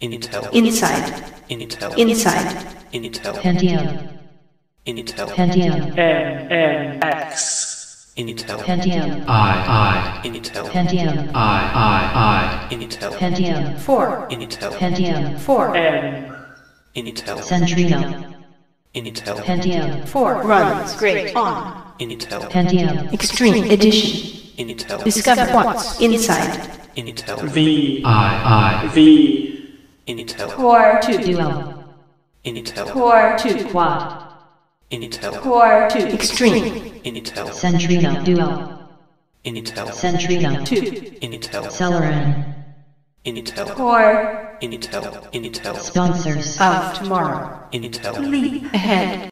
Intel, inside, Intel, inside, Intel, Pentium, Intel, Pentium, MMX, Intel, Pentium, I, I. Intel, Pentium, I, I, I. Intel, Pentium, 4, Intel, Pentium, 4, I, M, Intel, Centrino, Intel, Pentium, 4, runs, great, on, Intel, Pentium, extreme edition, Intel, discover once, inside, Intel, V, I, I, V, Intel, core 2, Duo, Intel, core 2, Quad, Intel, core 2, extreme, Intel, Centrino, Duo, Intel, Centrino, 2, Intel, Celeron, Intel, core. Intel, Intel, Sponsors, of tomorrow, Intel, leap ahead.